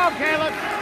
on, Caleb.